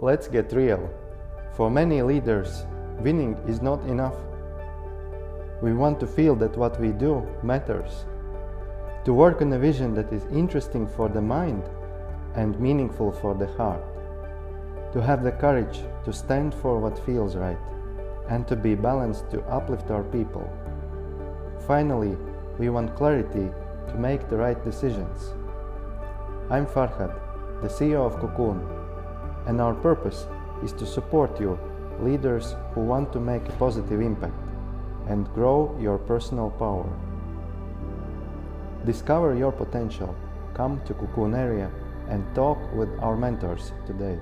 Let's get real. For many leaders, winning is not enough. We want to feel that what we do matters. To work on a vision that is interesting for the mind and meaningful for the heart. To have the courage to stand for what feels right and to be balanced to uplift our people. Finally, we want clarity to make the right decisions. I'm Farhad, the CEO of Cocoon, and our purpose is to support you, leaders who want to make a positive impact and grow your personal power. Discover your potential. Come to Cocoon area and talk with our mentors today.